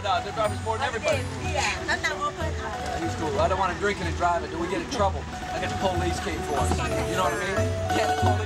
drivers more than everybody. Yeah. That's not open. He's cool. I don't want to drink and drive it. Do we get in trouble? I got the police came for us. You know what I mean? Yeah,